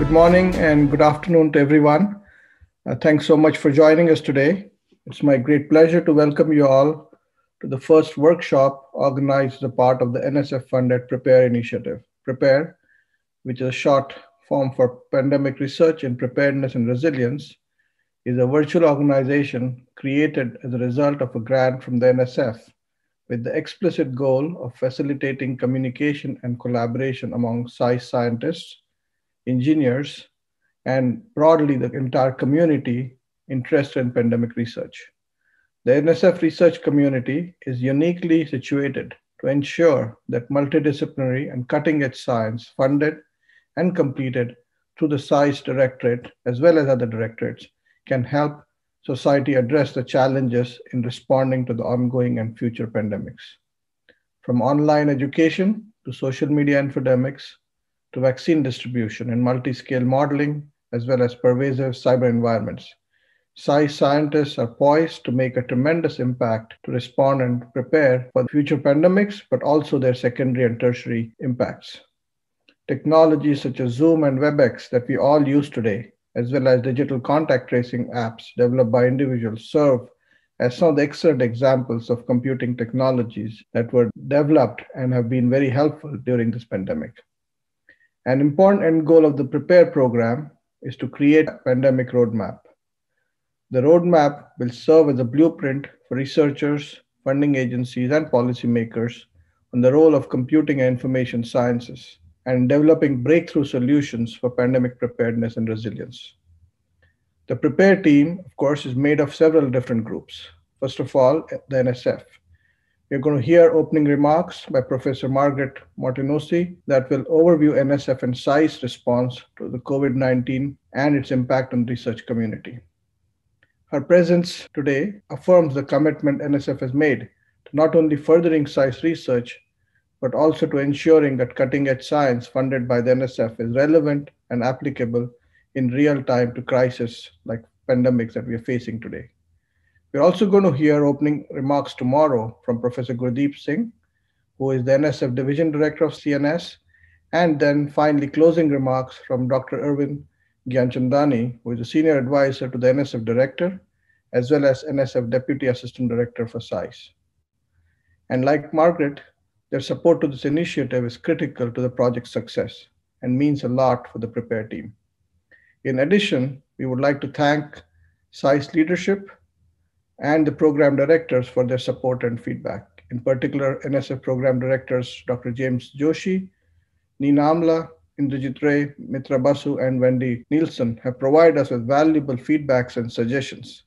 Good morning and good afternoon to everyone. Uh, thanks so much for joining us today. It's my great pleasure to welcome you all to the first workshop organized as a part of the NSF funded Prepare initiative. Prepare, which is a short form for Pandemic Research in Preparedness and Resilience, is a virtual organization created as a result of a grant from the NSF with the explicit goal of facilitating communication and collaboration among CISE scientists, engineers, and broadly the entire community interested in pandemic research. The NSF research community is uniquely situated to ensure that multidisciplinary and cutting edge science funded and completed through the CISE Directorate as well as other directorates can help society address the challenges in responding to the ongoing and future pandemics. From online education to social media infodemics to vaccine distribution and multi scale modeling, as well as pervasive cyber environments. CISE scientists are poised to make a tremendous impact to respond and prepare for future pandemics, but also their secondary and tertiary impacts. Technologies such as Zoom and WebEx that we all use today as well as digital contact tracing apps developed by individuals, serve as some of the excellent examples of computing technologies that were developed and have been very helpful during this pandemic. An important end goal of the PREPARE program is to create a pandemic roadmap. The roadmap will serve as a blueprint for researchers, funding agencies, and policymakers on the role of computing and information sciences and developing breakthrough solutions for pandemic preparedness and resilience. The PREPARE team, of course, is made of several different groups. First of all, the NSF. You're going to hear opening remarks by Professor Margaret Martonosi that will overview NSF and CISE response to the COVID 19 and its impact on the research community. Her presence today affirms the commitment NSF has made to not only furthering CISE research, but also to ensuring that cutting edge science funded by the NSF is relevant and applicable in real time to crises like pandemics that we are facing today. We're also going to hear opening remarks tomorrow from Professor Gurdip Singh, who is the NSF Division Director of CNS, and then finally closing remarks from Dr. Erwin Gianchandani, who is a Senior Advisor to the NSF Director, as well as NSF Deputy Assistant Director for CISE. And like Margaret, their support to this initiative is critical to the project's success and means a lot for the Prepare team. In addition, we would like to thank CISE leadership and the program directors for their support and feedback. In particular, NSF program directors Dr. James Joshi, Nina Amla, Indrajit Ray, Mitra Basu, and Wendy Nilsen have provided us with valuable feedbacks and suggestions,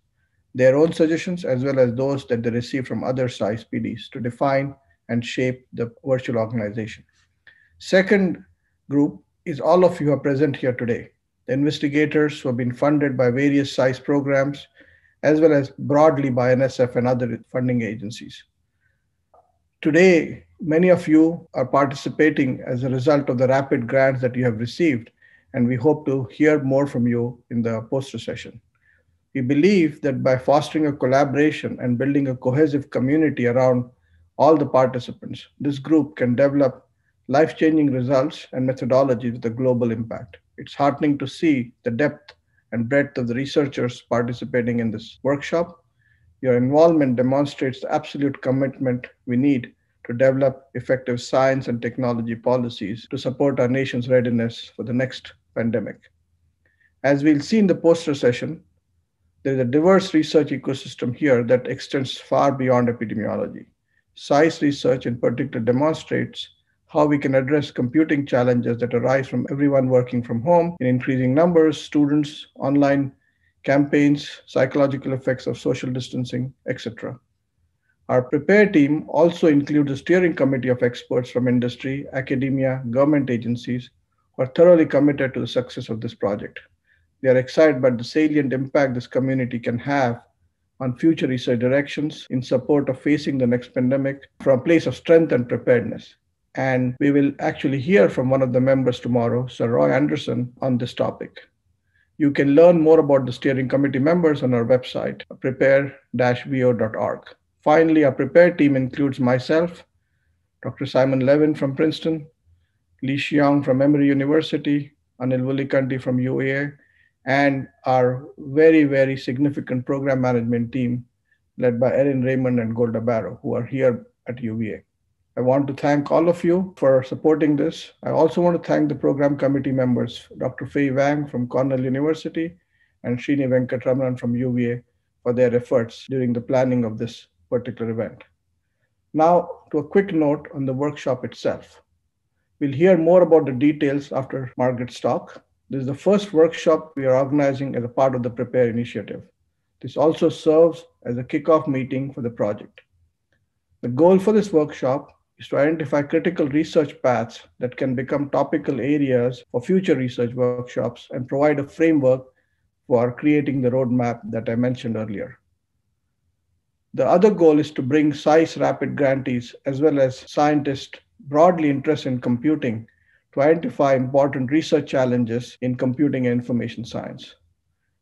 their own suggestions as well as those that they receive from other CISE PDs to define and shape the virtual organization. Second group is all of you are present here today. The investigators who have been funded by various CISE programs, as well as broadly by NSF and other funding agencies. Today, many of you are participating as a result of the rapid grants that you have received, and we hope to hear more from you in the poster session. We believe that by fostering a collaboration and building a cohesive community around all the participants, this group can develop life changing results and methodologies with a global impact. It's heartening to see the depth and breadth of the researchers participating in this workshop. Your involvement demonstrates the absolute commitment we need to develop effective science and technology policies to support our nation's readiness for the next pandemic. As we'll see in the poster session, there is a diverse research ecosystem here that extends far beyond epidemiology. CISE research in particular demonstrates how we can address computing challenges that arise from everyone working from home in increasing numbers, students, online campaigns, psychological effects of social distancing, etc. Our PREPARE team also includes a steering committee of experts from industry, academia, government agencies who are thoroughly committed to the success of this project. They are excited by the salient impact this community can have on future research directions in support of facing the next pandemic from a place of strength and preparedness. And we will actually hear from one of the members tomorrow, Sir Roy Anderson, on this topic. You can learn more about the steering committee members on our website, prepare-vo.org. Finally, our prepare team includes myself, Dr. Simon Levin from Princeton, Li Xiong from Emory University, Anil Vullikanti from UVA, and our very, very significant program management team led by Erin Raymond and Golda Barrow, who are here at UVA. I want to thank all of you for supporting this. I also want to thank the program committee members, Dr. Fei Wang from Cornell University and Srini Venkatramanan from UVA for their efforts during the planning of this particular event. Now, to a quick note on the workshop itself. We'll hear more about the details after Margaret's talk. This is the first workshop we are organizing as a part of the Prepare initiative. This also serves as a kickoff meeting for the project. The goal for this workshop is to identify critical research paths that can become topical areas for future research workshops and provide a framework for creating the roadmap that I mentioned earlier. The other goal is to bring CISE rapid grantees as well as scientists broadly interested in computing to identify important research challenges in computing and information science.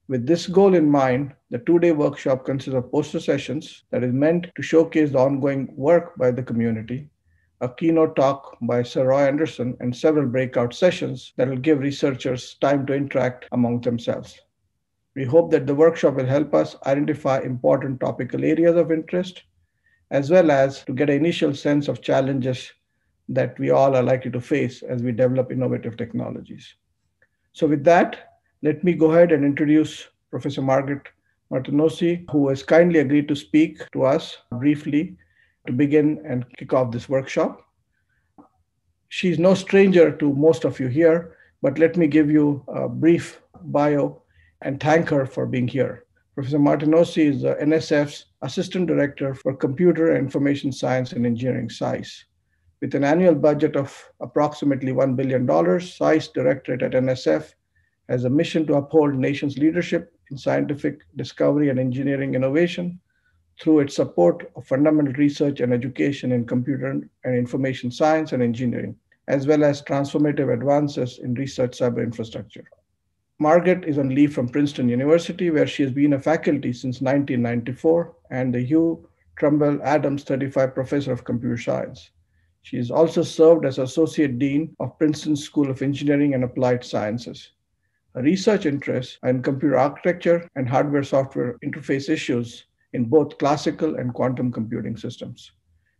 With this goal in mind, the two day workshop consists of poster sessions that is meant to showcase the ongoing work by the community a keynote talk by Sir Roy Anderson, and several breakout sessions that will give researchers time to interact among themselves. We hope that the workshop will help us identify important topical areas of interest, as well as to get an initial sense of challenges that we all are likely to face as we develop innovative technologies. So, with that, let me go ahead and introduce Professor Margaret Martonosi, who has kindly agreed to speak to us briefly to begin and kick off this workshop. She's no stranger to most of you here, but let me give you a brief bio and thank her for being here. Professor Martonosi is the NSF's Assistant Director for Computer and Information Science and Engineering, CISE. With an annual budget of approximately $1 billion, CISE Directorate at NSF has a mission to uphold nation's leadership in scientific discovery and engineering innovation through its support of fundamental research and education in computer and information science and engineering, as well as transformative advances in research cyber infrastructure. Margaret is on leave from Princeton University, where she has been a faculty since 1994 and the Hugh Trumbull Adams 35 Professor of Computer Science. She has also served as Associate Dean of Princeton School of Engineering and Applied Sciences. Her research interests are in computer architecture and hardware software interface issues in both classical and quantum computing systems.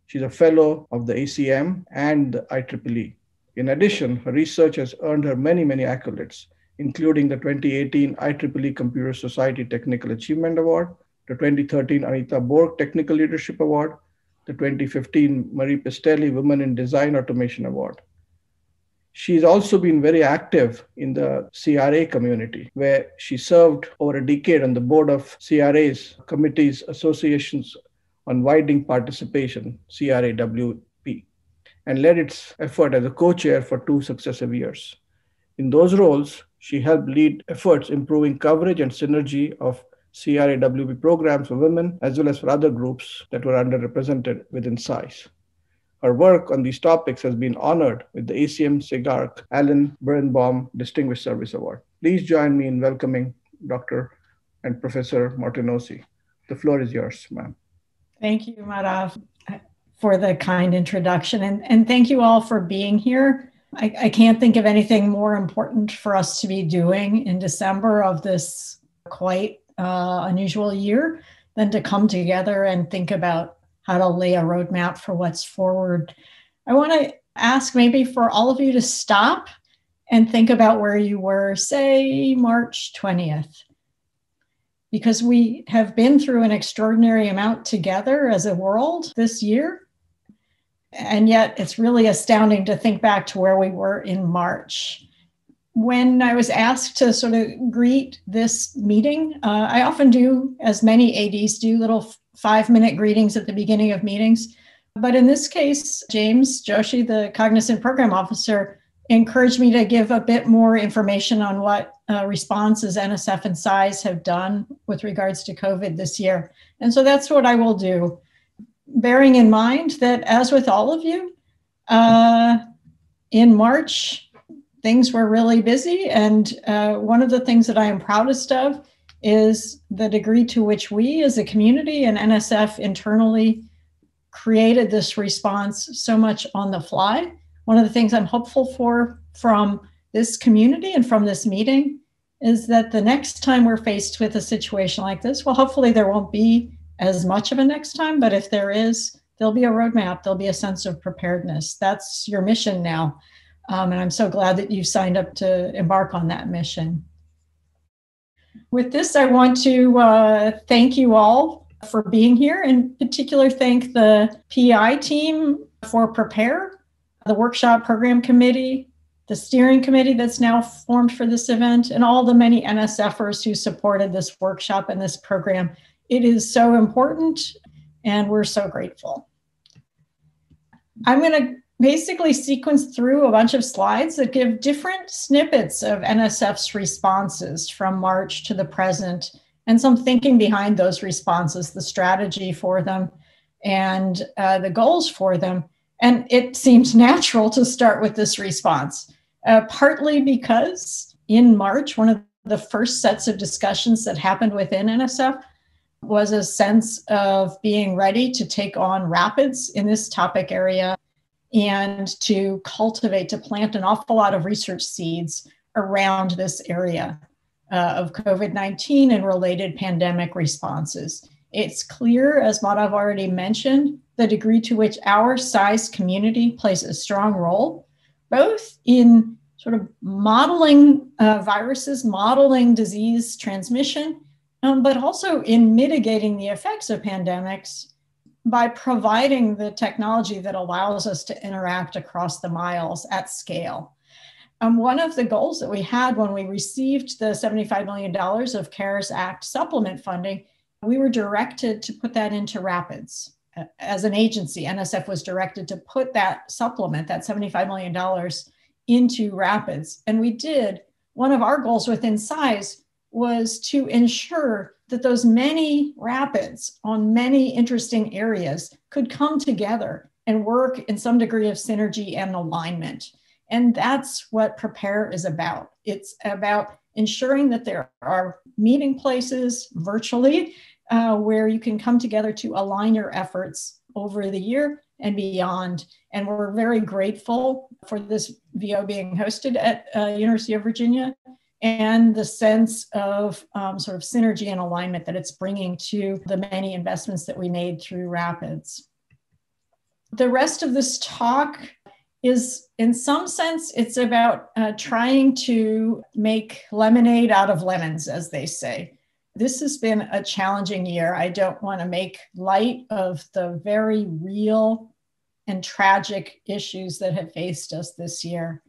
She's a fellow of the ACM and the IEEE. In addition, her research has earned her many, many accolades, including the 2018 IEEE Computer Society Technical Achievement Award, the 2013 Anita Borg Technical Leadership Award, the 2015 Marie Pistilli Women in Design Automation Award. She's also been very active in the CRA community, where she served over a decade on the board of CRA's committees, associations on widening participation, CRAWP, and led its effort as a co chair for two successive years. In those roles, she helped lead efforts improving coverage and synergy of CRAWP programs for women as well as for other groups that were underrepresented within CISE. Her work on these topics has been honored with the ACM SIGARCH Alan Berenbaum Distinguished Service Award. Please join me in welcoming Dr. and Professor Martonosi. The floor is yours, ma'am. Thank you, Madhav, for the kind introduction. And, and thank you all for being here. I, I can't think of anything more important for us to be doing in December of this quite uh, unusual year than to come together and think about how to lay a roadmap for what's forward. I want to ask maybe for all of you to stop and think about where you were, say, March 20th. Because we have been through an extraordinary amount together as a world this year. And yet it's really astounding to think back to where we were in March. When I was asked to sort of greet this meeting, uh, I often do, as many ADs do, little five minute greetings at the beginning of meetings. But in this case, James Joshi, the Cognizant Program Officer, encouraged me to give a bit more information on what uh, responses NSF and CISE have done with regards to COVID this year. And so that's what I will do, bearing in mind that, as with all of you, uh, in March, things were really busy. And uh, one of the things that I am proudest of is the degree to which we as a community and NSF internally created this response so much on the fly. One of the things I'm hopeful for from this community and from this meeting is that the next time we're faced with a situation like this, well, hopefully there won't be as much of a next time, but if there is, there'll be a roadmap, there'll be a sense of preparedness. That's your mission now. Um, and I'm so glad that you signed up to embark on that mission. With this, I want to uh, thank you all for being here. In particular, thank the PI team for Prepare, the workshop program committee, the steering committee that's now formed for this event, and all the many NSFers who supported this workshop and this program. It is so important, and we're so grateful. I'm going to basically sequence through a bunch of slides that give different snippets of NSF's responses from March to the present and some thinking behind those responses, the strategy for them, and uh, the goals for them. And it seems natural to start with this response, uh, partly because in March, one of the first sets of discussions that happened within NSF was a sense of being ready to take on rapids in this topic area and to cultivate, to plant an awful lot of research seeds around this area uh, of COVID 19 and related pandemic responses. It's clear, as Madhav already mentioned, the degree to which our CISE community plays a strong role, both in sort of modeling uh, viruses, modeling disease transmission, um, but also in mitigating the effects of pandemics by providing the technology that allows us to interact across the miles at scale. Um, one of the goals that we had when we received the $75 million of CARES Act supplement funding, we were directed to put that into RAPIDS as an agency, NSF was directed to put that supplement, that $75 million, into Rapids. And we did. One of our goals within CISE was to ensure that those many rapids on many interesting areas could come together and work in some degree of synergy and alignment. And that's what Prepare is about. It's about ensuring that there are meeting places virtually uh, where you can come together to align your efforts over the year and beyond. And we're very grateful for this VO being hosted at uh, University of Virginia and the sense of um, sort of synergy and alignment that it's bringing to the many investments that we made through Rapids. The rest of this talk is, in some sense, it's about uh, trying to make lemonade out of lemons, as they say. This has been a challenging year. I don't want to make light of the very real and tragic issues that have faced us this year.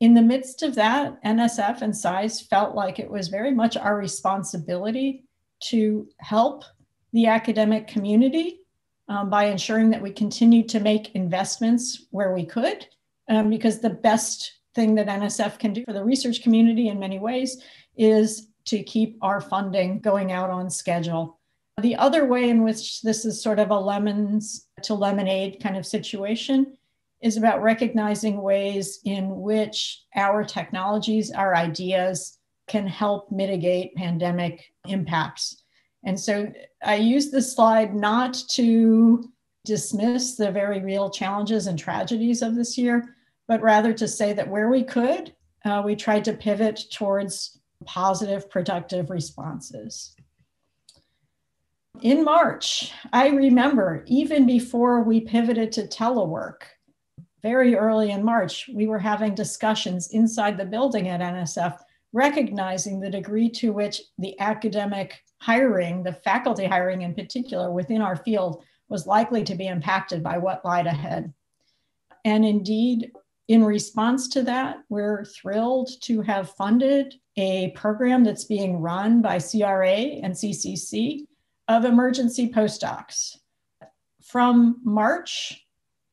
In the midst of that, NSF and CISE felt like it was very much our responsibility to help the academic community um, by ensuring that we continue to make investments where we could, um, because the best thing that NSF can do for the research community in many ways is to keep our funding going out on schedule. The other way in which this is sort of a lemons to lemonade kind of situation is about recognizing ways in which our technologies, our ideas can help mitigate pandemic impacts. And so I use this slide not to dismiss the very real challenges and tragedies of this year, but rather to say that where we could, uh, we tried to pivot towards positive, productive responses. In March, I remember even before we pivoted to telework, very early in March, we were having discussions inside the building at NSF, recognizing the degree to which the academic hiring, the faculty hiring in particular within our field, was likely to be impacted by what lied ahead. And indeed, in response to that, we're thrilled to have funded a program that's being run by CRA and CCC of emergency postdocs. From March,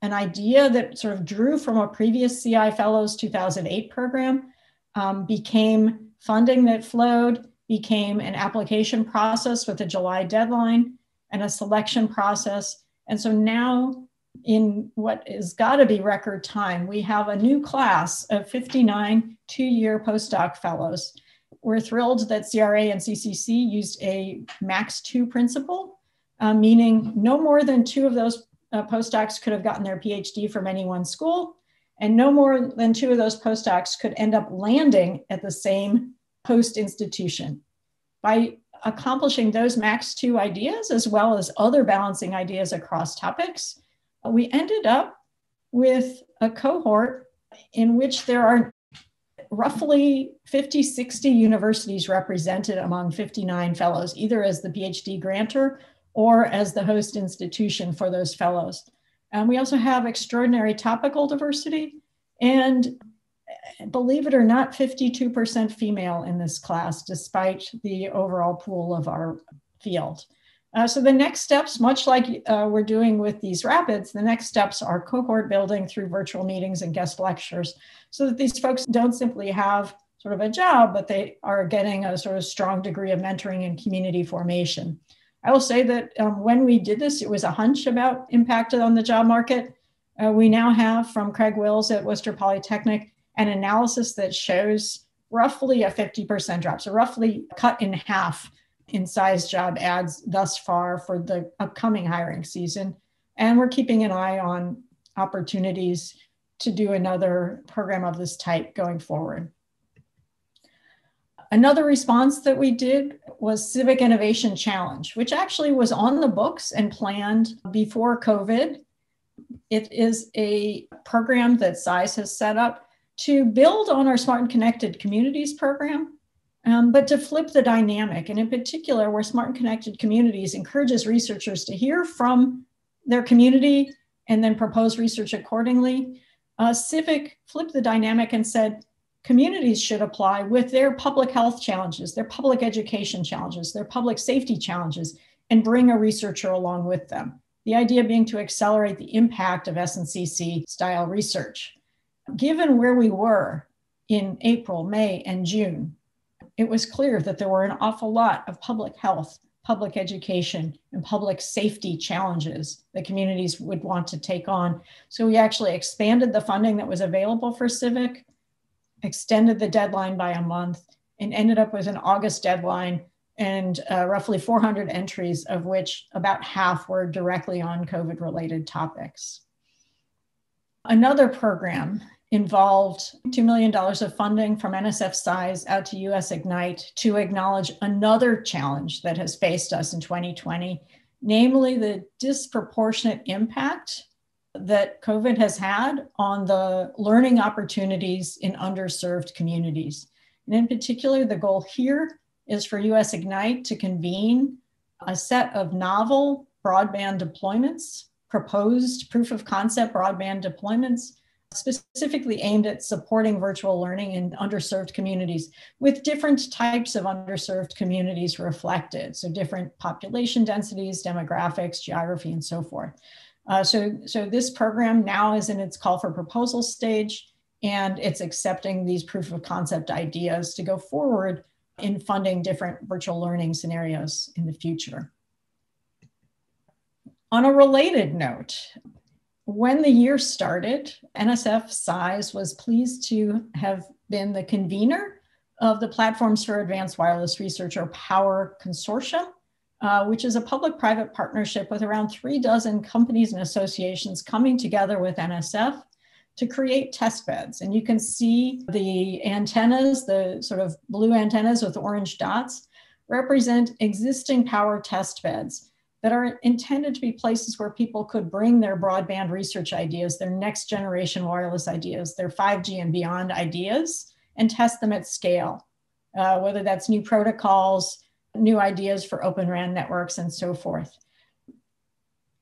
an idea that sort of drew from a previous CI Fellows 2008 program um, became funding that flowed, became an application process with a July deadline and a selection process. And so now in what is got to be record time, we have a new class of 59 two year postdoc fellows. We're thrilled that CRA and CCC used a max two principle, uh, meaning no more than two of those uh, postdocs could have gotten their PhD from any one school, And no more than two of those postdocs could end up landing at the same host institution. By accomplishing those max two ideas, as well as other balancing ideas across topics, we ended up with a cohort in which there are roughly 50, 60 universities represented among 59 fellows, either as the PhD grantor or as the host institution for those fellows. And we also have extraordinary topical diversity and believe it or not, 52% female in this class, despite the overall pool of our field. Uh, so the next steps, much like uh, we're doing with these rapids, the next steps are cohort building through virtual meetings and guest lectures so that these folks don't simply have sort of a job, but they are getting a sort of strong degree of mentoring and community formation. I will say that um, when we did this, it was a hunch about impact on the job market. Uh, we now have from Craig Wills at Worcester Polytechnic an analysis that shows roughly a 50% drop, so roughly cut in half in CISE job ads thus far for the upcoming hiring season. And we're keeping an eye on opportunities to do another program of this type going forward. Another response that we did was Civic Innovation Challenge, which actually was on the books and planned before COVID. It is a program that CISE has set up to build on our Smart and Connected Communities program, um, but to flip the dynamic. And in particular, where Smart and Connected Communities encourages researchers to hear from their community and then propose research accordingly. Uh, Civic flipped the dynamic and said communities should apply with their public health challenges, their public education challenges, their public safety challenges, and bring a researcher along with them. The idea being to accelerate the impact of SNCC style research. Given where we were in April, May, and June, it was clear that there were an awful lot of public health, public education, and public safety challenges that communities would want to take on. So we actually expanded the funding that was available for Civic, extended the deadline by a month, and ended up with an August deadline and uh, roughly 400 entries, of which about half were directly on COVID related topics. Another program involved $2 million of funding from NSF CISE out to US Ignite to acknowledge another challenge that has faced us in 2020, namely the disproportionate impact that COVID has had on the learning opportunities in underserved communities. And in particular, the goal here is for US Ignite to convene a set of novel broadband deployments, proposed proof of concept broadband deployments specifically aimed at supporting virtual learning in underserved communities with different types of underserved communities reflected. So different population densities, demographics, geography, and so forth. Uh, so, so this program now is in its call for proposal stage and it's accepting these proof of concept ideas to go forward in funding different virtual learning scenarios in the future. On a related note, when the year started, NSF CISE was pleased to have been the convener of the Platforms for Advanced Wireless Research, or PAWR Consortium, uh, which is a public private partnership with around three dozen companies and associations coming together with NSF to create test beds. And you can see the antennas, the sort of blue antennas with orange dots, represent existing PAWR test beds that are intended to be places where people could bring their broadband research ideas, their next generation wireless ideas, their 5G and beyond ideas, and test them at scale, uh, whether that's new protocols, new ideas for open RAN networks, and so forth.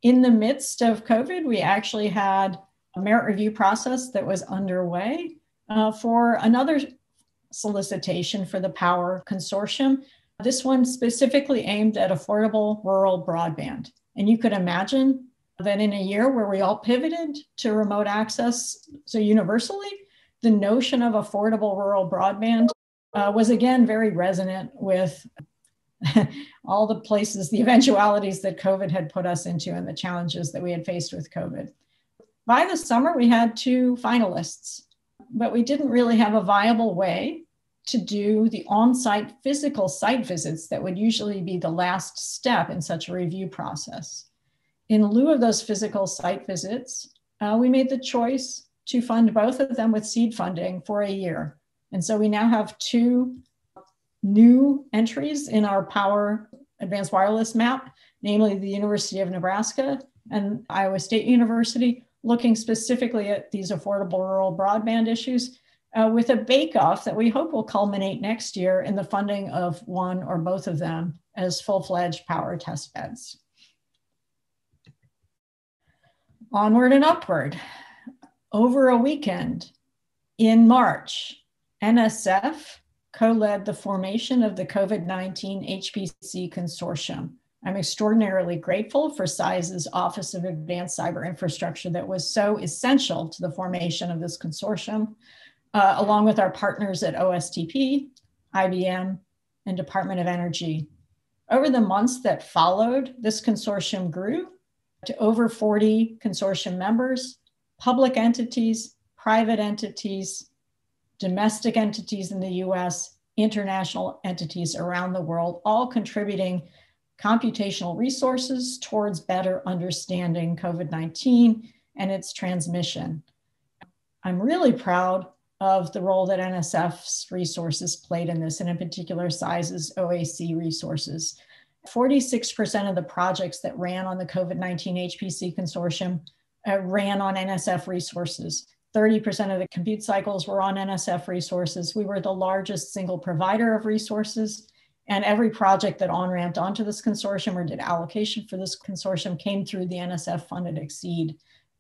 In the midst of COVID, we actually had a merit review process that was underway uh, for another solicitation for the PAWR Consortium this one specifically aimed at affordable rural broadband. And you could imagine that in a year where we all pivoted to remote access so universally, the notion of affordable rural broadband uh, was again very resonant with all the places, the eventualities that COVID had put us into and the challenges that we had faced with COVID. By the summer, we had two finalists, but we didn't really have a viable way to do the on site physical site visits that would usually be the last step in such a review process. In lieu of those physical site visits, uh, we made the choice to fund both of them with seed funding for a year. And so we now have two new entries in our PAWR Advanced Wireless map, namely the University of Nebraska and Iowa State University, looking specifically at these affordable rural broadband issues uh, with a bake-off that we hope will culminate next year in the funding of one or both of them as full-fledged PAWR test beds. Onward and upward. Over a weekend in March, NSF co-led the formation of the COVID-19 HPC Consortium. I'm extraordinarily grateful for CISE's Office of Advanced Cyber Infrastructure that was so essential to the formation of this consortium, uh, along with our partners at OSTP, IBM, and Department of Energy. Over the months that followed, this consortium grew to over 40 consortium members, public entities, private entities, domestic entities in the US, international entities around the world, all contributing computational resources towards better understanding COVID 19 and its transmission. I'm really proud of the role that NSF's resources played in this, and in particular, CISE's OAC resources. 46% of the projects that ran on the COVID 19 HPC consortium uh, ran on NSF resources. 30% of the compute cycles were on NSF resources. We were the largest single provider of resources. And every project that on ramped onto this consortium or did allocation for this consortium came through the NSF funded XSEDE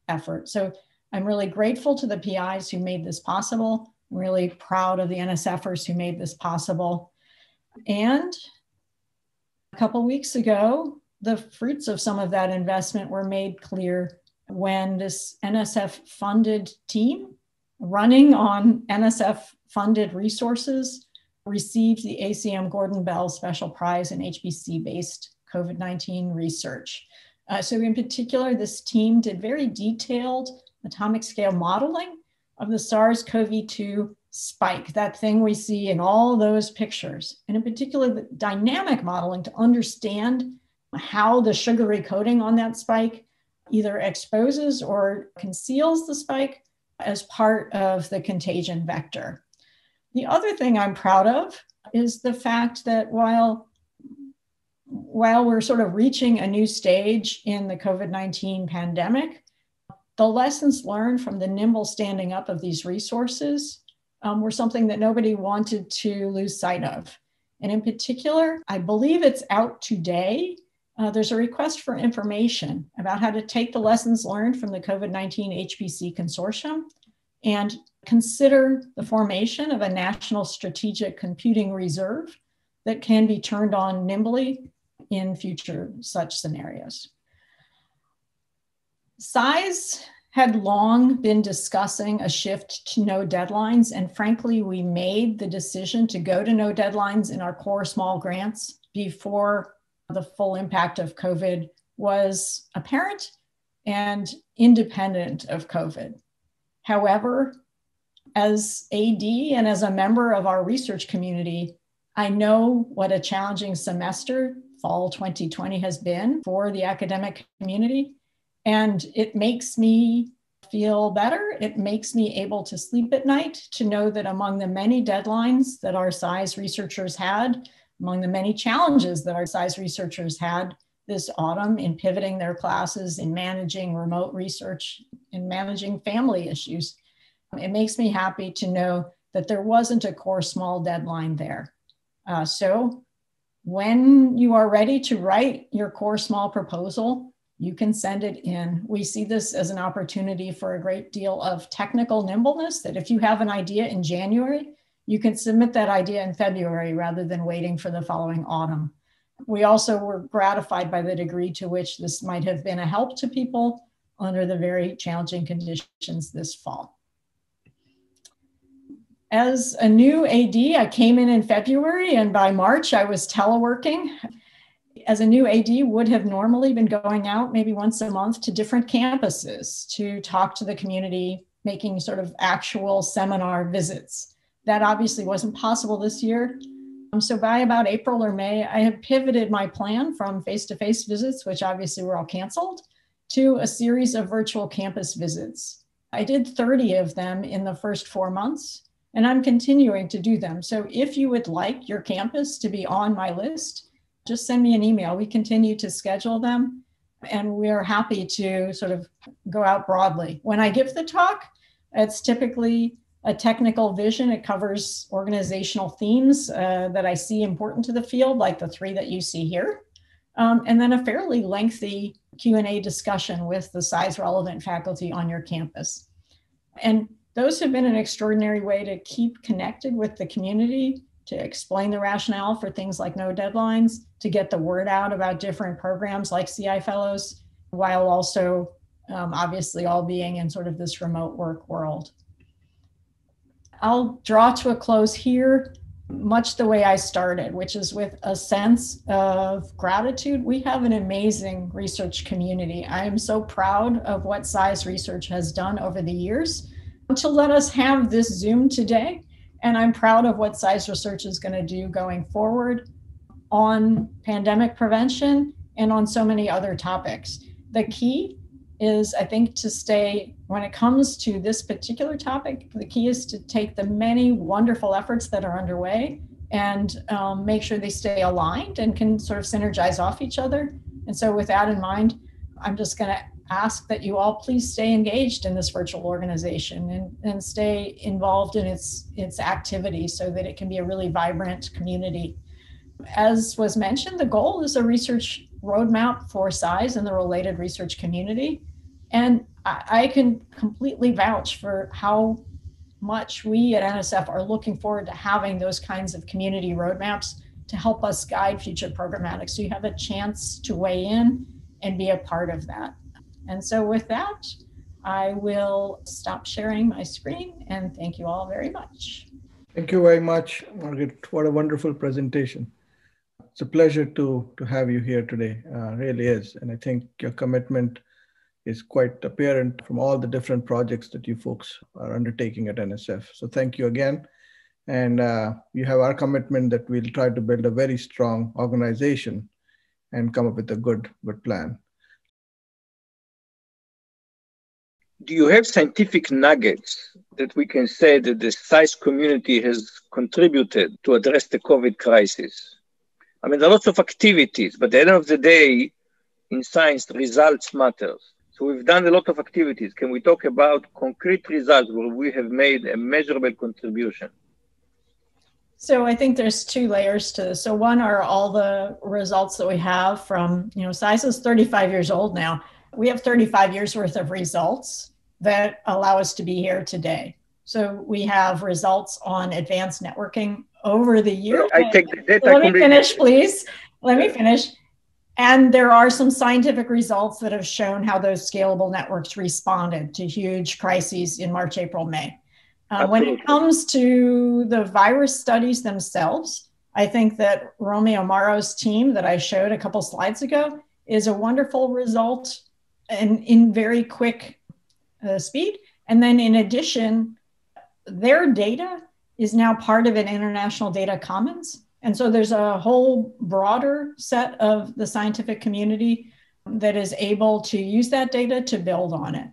effort. So I'm really grateful to the PIs who made this possible. I'm really proud of the NSFers who made this possible. And a couple weeks ago, the fruits of some of that investment were made clear when this NSF funded team running on NSF funded resources received the ACM Gordon Bell Special Prize in HPC based COVID 19 research. Uh, so, in particular, this team did very detailed atomic scale modeling of the SARS CoV 2 spike, that thing we see in all those pictures, and in particular, the dynamic modeling to understand how the sugary coating on that spike either exposes or conceals the spike as part of the contagion vector. The other thing I'm proud of is the fact that while while we're sort of reaching a new stage in the COVID 19 pandemic, the lessons learned from the nimble standing up of these resources um, were something that nobody wanted to lose sight of. And in particular, I believe it's out today uh, there's a request for information about how to take the lessons learned from the COVID 19 HPC consortium and consider the formation of a national strategic computing reserve that can be turned on nimbly in future such scenarios. CISE had long been discussing a shift to no deadlines, and frankly, we made the decision to go to no deadlines in our core small grants before the full impact of COVID was apparent and independent of COVID. However, as AD and as a member of our research community, I know what a challenging semester fall 2020 has been for the academic community. And it makes me feel better. It makes me able to sleep at night to know that among the many deadlines that our CISE researchers had, among the many challenges that our CISE researchers had this autumn in pivoting their classes, in managing remote research, in managing family issues. It makes me happy to know that there wasn't a core small deadline there. Uh, so when you are ready to write your core small proposal, you can send it in. We see this as an opportunity for a great deal of technical nimbleness that if you have an idea in January, you can submit that idea in February rather than waiting for the following autumn. We also were gratified by the degree to which this might have been a help to people under the very challenging conditions this fall. As a new AD, I came in in February, and by March, I was teleworking. As a new AD, would have normally been going out maybe once a month to different campuses to talk to the community, making sort of actual seminar visits. That obviously wasn't possible this year. Um, so by about April or May, I had pivoted my plan from face-to-face visits, which obviously were all canceled, to a series of virtual campus visits. I did 30 of them in the first four months, and I'm continuing to do them. So if you would like your campus to be on my list, just send me an email. We continue to schedule them, and we are happy to sort of go out broadly. When I give the talk, it's typically a technical vision. It covers organizational themes uh, that I see important to the field, like the three that you see here, um, and then a fairly lengthy Q&A discussion with the CISE relevant faculty on your campus. And those have been an extraordinary way to keep connected with the community, to explain the rationale for things like no deadlines, to get the word out about different programs like CI Fellows, while also um, obviously all being in sort of this remote work world. I'll draw to a close here, much the way I started, which is with a sense of gratitude. We have an amazing research community. I am so proud of what CISE Research has done over the years to let us have this Zoom today. And I'm proud of what CISE Research is going to do going forward on pandemic prevention and on so many other topics. The key is, I think, to stay, when it comes to this particular topic, the key is to take the many wonderful efforts that are underway and um, make sure they stay aligned and can sort of synergize off each other. And so, with that in mind, I'm just going to ask that you all please stay engaged in this virtual organization and, and stay involved in its its activity so that it can be a really vibrant community. As was mentioned, the goal is a research roadmap for CISE and the related research community. And I, I can completely vouch for how much we at NSF are looking forward to having those kinds of community roadmaps to help us guide future programmatic. So you have a chance to weigh in and be a part of that. And so with that, I will stop sharing my screen and thank you all very much. Thank you very much, Margaret. What a wonderful presentation. It's a pleasure to, to have you here today, uh, really is. And I think your commitment is quite apparent from all the different projects that you folks are undertaking at NSF. So thank you again. And uh, you have our commitment that we'll try to build a very strong organization and come up with a good, good plan. Do you have scientific nuggets that we can say that the science community has contributed to address the COVID crisis? I mean, there are lots of activities, but at the end of the day, in science, results matters. So we've done a lot of activities. Can we talk about concrete results where we have made a measurable contribution? So I think there's two layers to this. So one are all the results that we have from, you know, CISE is 35 years old now. We have 35 years worth of results that allow us to be here today. So we have results on advanced networking over the years. I take the data. Let me finish, please. Let me finish. And there are some scientific results that have shown how those scalable networks responded to huge crises in March, April, May. Uh, when it comes to the virus studies themselves, I think that Rommie Amaro's team that I showed a couple slides ago is a wonderful result and in very quick uh, speed. And then in addition, their data is now part of an international data commons. And so there's a whole broader set of the scientific community that is able to use that data to build on it.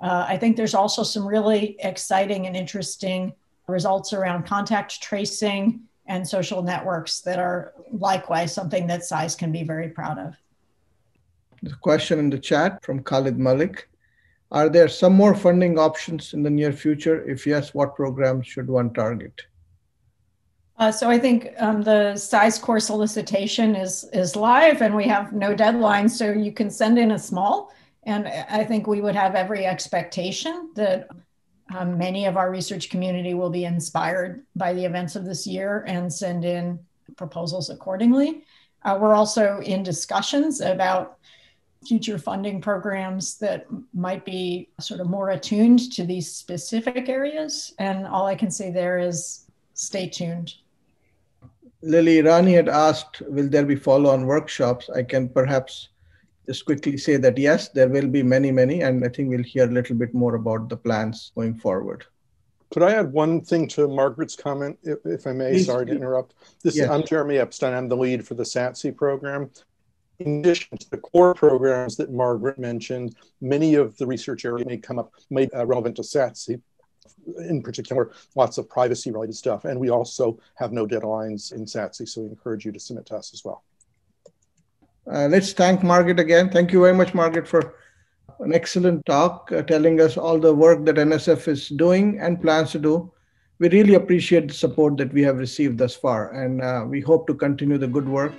Uh, I think there's also some really exciting and interesting results around contact tracing and social networks that are likewise something that CISE can be very proud of. The question in the chat from Khalid Malik. Are there some more funding options in the near future? If yes, what programs should one target? Uh, so I think um, the CISE core solicitation is is live, and we have no deadline, so you can send in a small. And I think we would have every expectation that um, many of our research community will be inspired by the events of this year and send in proposals accordingly. Uh, we're also in discussions about future funding programs that might be sort of more attuned to these specific areas. And all I can say there is stay tuned. Lily Rani had asked, will there be follow-on workshops? I can perhaps just quickly say that yes, there will be many, many, and I think we'll hear a little bit more about the plans going forward. Could I add one thing to Margaret's comment, if, if I may? Please, Sorry to interrupt. This yes. I'm Jeremy Epstein. I'm the lead for the SATC program. in addition to the core programs that Margaret mentioned, many of the research areas may come up, made uh, relevant to SATC, in particular, lots of privacy related stuff. And we also have no deadlines in SATC, so we encourage you to submit to us as well. Uh, let's thank Margaret again. Thank you very much, Margaret, for an excellent talk, uh, telling us all the work that NSF is doing and plans to do. We really appreciate the support that we have received thus far, and uh, we hope to continue the good work